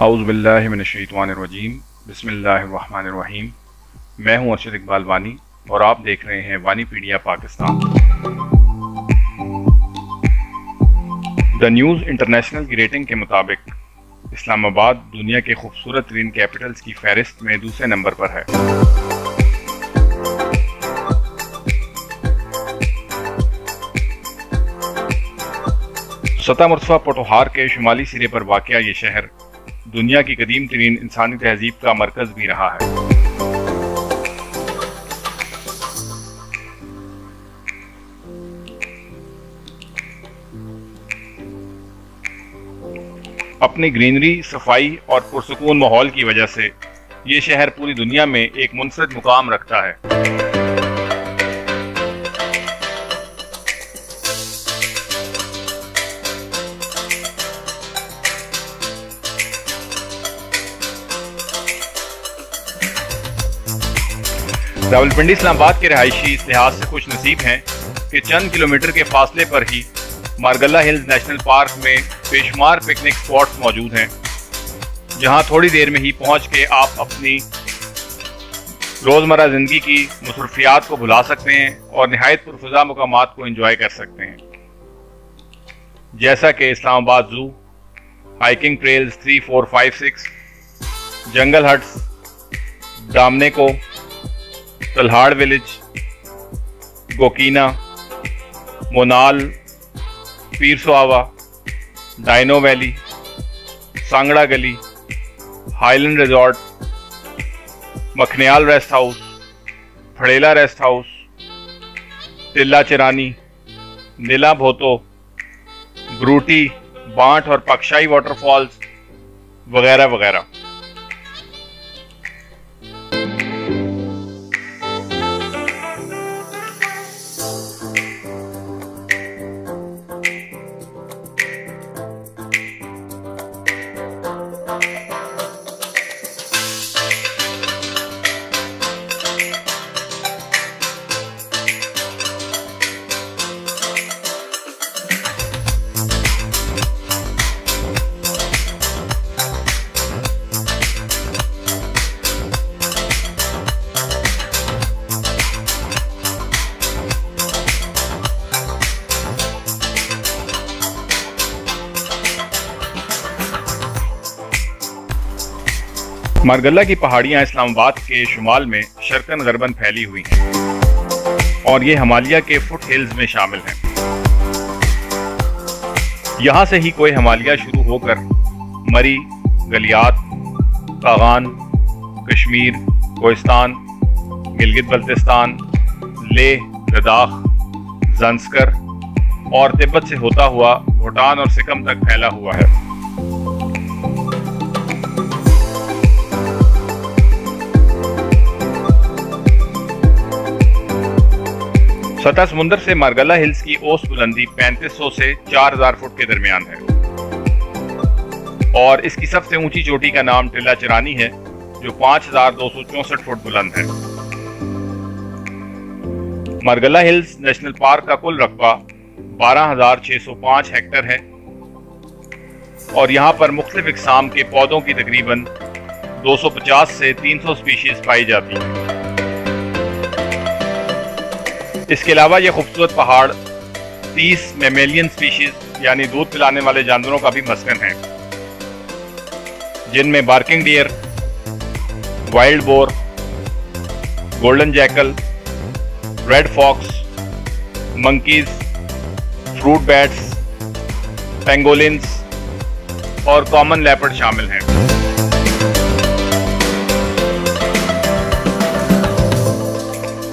आउज़बिल्लिमिनशैतवानरजीम बसमीम मैं हूँ अरशद इकबाल वानी और आप देख रहे हैं Wanipedia Pakistan. The News International की रेटिंग के मुताबिक, इस्लामाबाद दुनिया के खूबसूरत तरीन कैपिटल्स की फहरिस्त में दूसरे नंबर पर है। सतह मुरतफ़ा पोटोहार के शुमाली सिरे पर वाक़ ये शहर दुनिया की कदीम तरीन इंसानी तहजीब का मरकज भी रहा है। अपनी ग्रीनरी, सफ़ाई और पुरसकून माहौल की वजह से ये शहर पूरी दुनिया में एक मुनफरद मुकाम रखता है। रावलपिंडी इस्लामाबाद के रहायशी इस लिहाज से खुश नसीब हैं कि चंद किलोमीटर के फासले पर ही मारगल्ला हिल्स नेशनल पार्क में बेशुमार पिकनिक स्पॉट्स मौजूद हैं, जहाँ थोड़ी देर में ही पहुँच के आप अपनी रोज़मर्रा ज़िंदगी की मसरूफियात को भुला सकते हैं और नहायत पुरफजा मकाम को इंजॉय कर सकते हैं। जैसा कि Islamabad zoo hiking trails three four five six jungle huts Daman-e-Koh Talhar village गोकीना, मोनाल पीर सुहावा Dino valley, Sangra Gali highland resort, Makhniyal rest house Phadela rest house Tilla Chirani, नीला भोतो, ब्रूटी बांट और पक्षाई वाटरफॉल्स वगैरह वगैरह। मारगल्ला की पहाड़ियाँ इस्लामाबाद के शुमाल में शरकन गरबन फैली हुई हैं और ये हिमालय के फुट हिल्स में शामिल हैं। यहाँ से ही कोई हिमालय शुरू होकर मरी, गलियात कागान कश्मीर, कोहिस्तान, गिलगित बल्तिस्तान लेह लद्दाख, जंस्कर और तिब्बत से होता हुआ भूटान और सिकम तक फैला हुआ है। सतह समुंदर से मारगला हिल्स की औस बुलंदी 3500 से 4000 फुट के दरमियान है। और इसकी सबसे ऊँची चोटी का नाम टिल्ला चरानी है जो पाँच फुट बुलंद है। मारगला हिल्स नेशनल पार्क का कुल रकबा 12,605 हेक्टर है और यहाँ पर मुख्तलिफ़ इकसाम के पौधों की तकरीबन 250 से 300 स्पीशीज पाई जाती हैं। इसके अलावा ये खूबसूरत पहाड़ 30 मेमेलियन स्पीशीज यानी दूध पिलाने वाले जानवरों का भी मस्कन है। जिनमें barking deer wild boar golden jackal red fox monkeys fruit bats pangolins और कॉमन लेपर्ड शामिल हैं।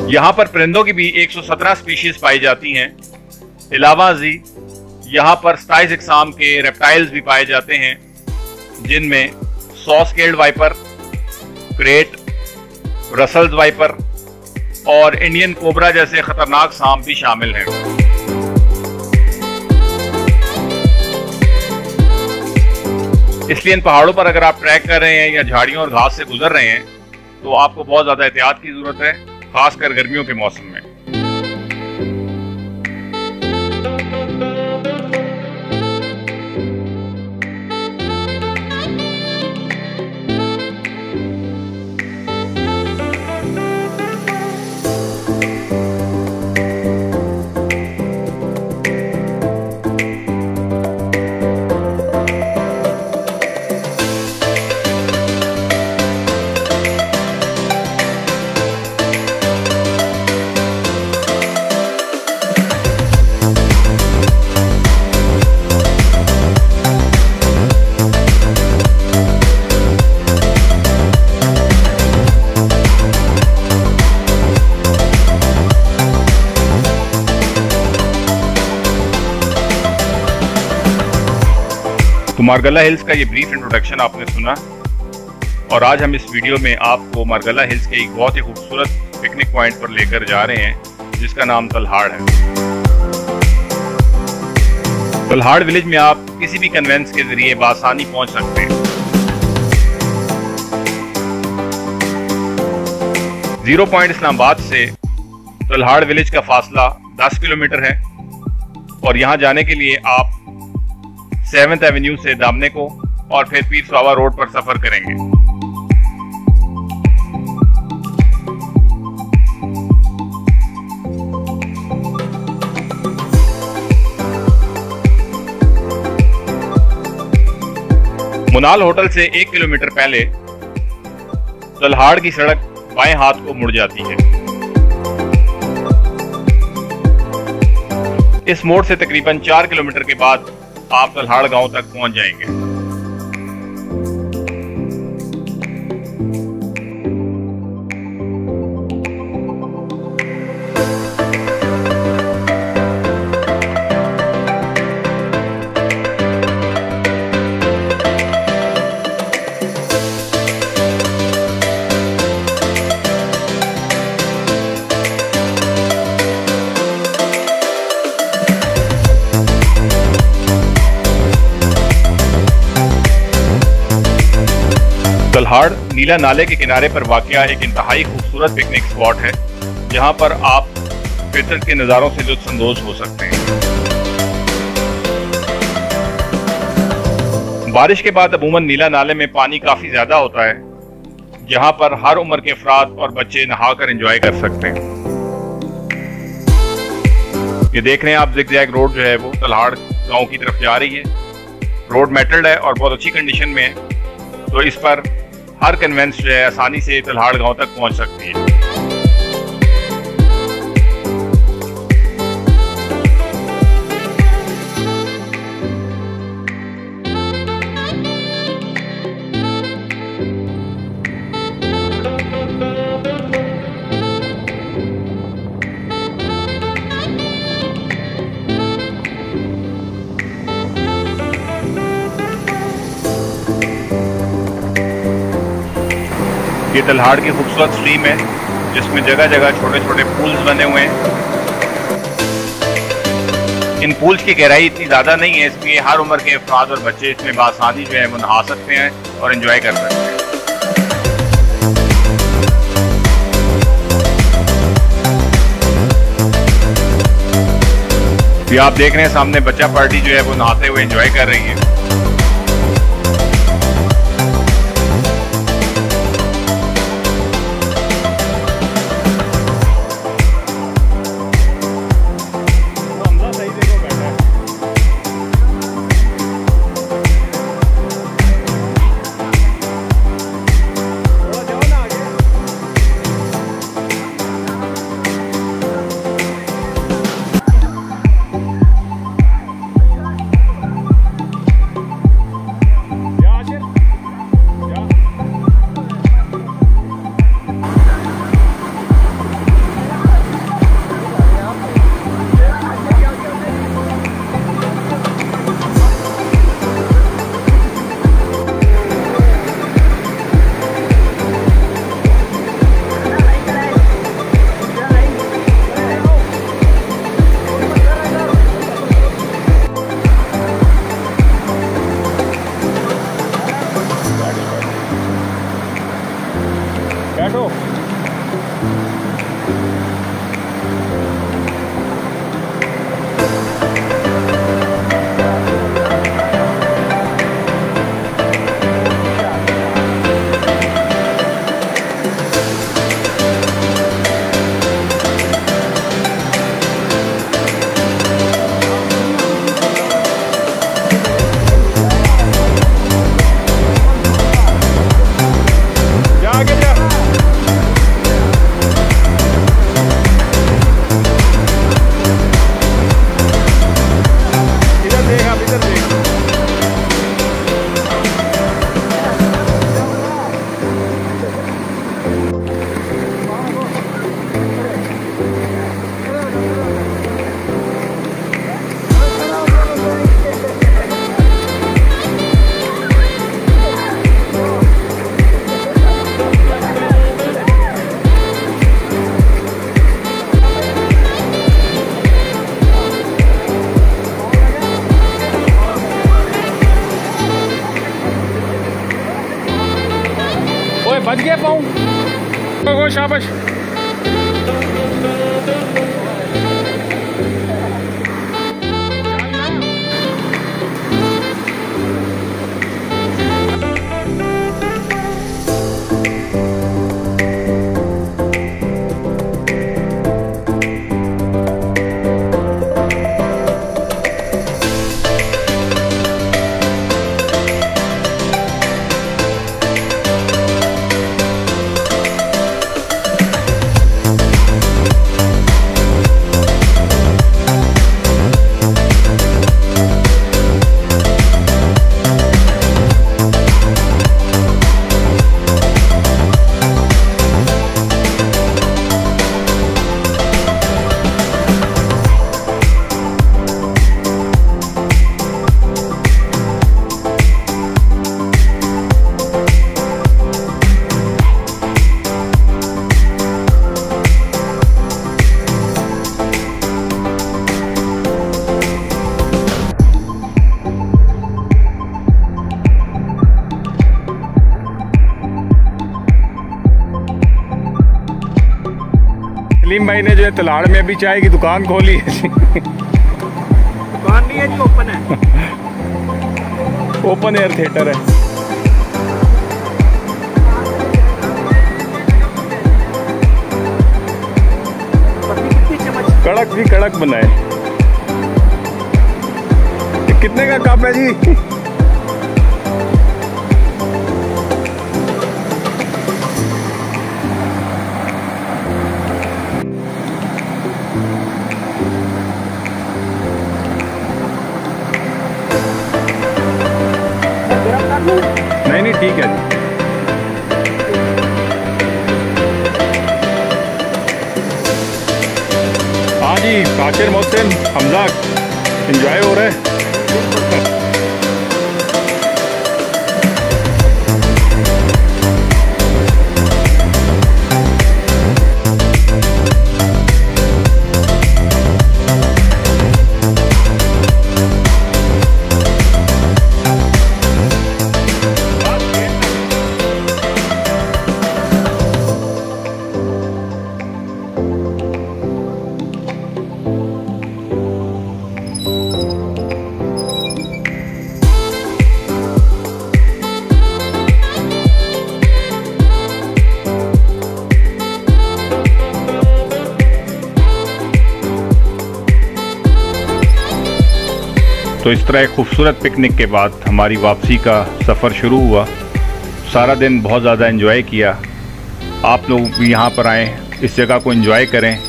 यहाँ पर परिंदों की भी 117 स्पीशीज पाई जाती हैं। अलावा जी, यहाँ पर सताइस इकसाम के रेप्टाइल्स भी पाए जाते हैं, जिनमें saw scaled viper krait Russell's viper और इंडियन कोबरा जैसे खतरनाक सांप भी शामिल हैं। इसलिए इन पहाड़ों पर अगर आप ट्रैक कर रहे हैं या झाड़ियों और घास से गुजर रहे हैं तो आपको बहुत ज़्यादा एहतियात की ज़रूरत है। खासकर गर्मियों के मौसम में। मारगला हिल्स का ये ब्रीफ इंट्रोडक्शन आपने सुना। और आज हम इस वीडियो में आपको मारगला हिल्स के एक बहुत ही खूबसूरत पिकनिक पॉइंट पर लेकर जा रहे हैं, जिसका नाम तलहाड़ है। तलहाड़ विलेज में आप किसी भी कन्वेंस के ज़रिए बासानी पहुँच सकते हैं। ज़ीरो पॉइंट इस्लामाबाद से तलहाड़ विलेज का फासला 10 किलोमीटर है। और यहाँ जाने के लिए आप सेवेंथ एवेन्यू से दामने को और फिर पीर सुहावा रोड पर सफ़र करेंगे। मुनाल होटल से एक किलोमीटर पहले तलहाड़ की सड़क बाएँ हाथ को मुड़ जाती है। इस मोड़ से तकरीबन चार किलोमीटर के बाद आप तलहाड़ गाँव तक पहुँच जाएँगे। तलहाड़ नीला नाले के किनारे पर वाक़ एक इंतहाई खूबसूरत पिकनिक स्पॉट है। जहाँ पर आप फितरत के नज़ारों से लुत्फानंदोज हो सकते हैं। बारिश के बाद अमूमन नीला नाले में पानी काफ़ी ज़्यादा होता है। जहाँ पर हर उम्र के अफराद और बच्चे नहाकर एंजॉय कर सकते हैं। ये देख रहे हैं आप जिग जैग रोड जो है वो तलहाड़ गाँव की तरफ़ जा रही है। रोड मेटल्ड है और बहुत अच्छी कंडीशन में है। तो इस पर हर कन्वेंस जो है आसानी से तिलहाड़ गाँव तक पहुँच सकती है। ये तलहाड़ की खूबसूरत स्ट्रीम है, जिसमें जगह जगह छोटे छोटे पूल्स बने हुए हैं। इन पूल्स की गहराई इतनी ज़्यादा नहीं है, इसलिए हर उम्र के अफराद और बच्चे इसमें बासानी जो है, वो नहा सकते हैं और इन्जॉय कर सकते हैं। ये आप देख रहे हैं, सामने बच्चा पार्टी जो है, वो नहाते हुए एंजॉय कर रही है। Ô, Jabas! सलीम भाई ने जो है तलाड़ में अभी चाय की दुकान खोली है जी। दुकान नहीं है जी ओपन है। ओपन एयर थिएटर है। कड़क भी कड़क बनाए। कितने का कप है जी? ठीक है। जी हाँ जी काशिर मोहसिन हमला इंजॉय हो रहा है। तो इस तरह एक खूबसूरत पिकनिक के बाद हमारी वापसी का सफ़र शुरू हुआ। सारा दिन बहुत ज़्यादा इन्जॉय किया। आप लोग भी यहाँ पर आएँ, इस जगह को इन्जॉय करें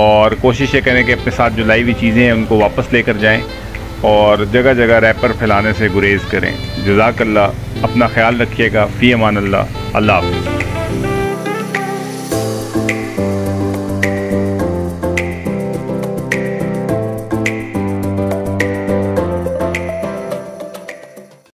और कोशिश करें कि अपने साथ जो लाई हुई चीज़ें हैं, उनको वापस लेकर जाएँ और जगह जगह रैपर फैलाने से गुरेज करें। जजाकल्ला अपना ख्याल रखिएगा। फ़ी अमान अल्लाह हाफ़िज़।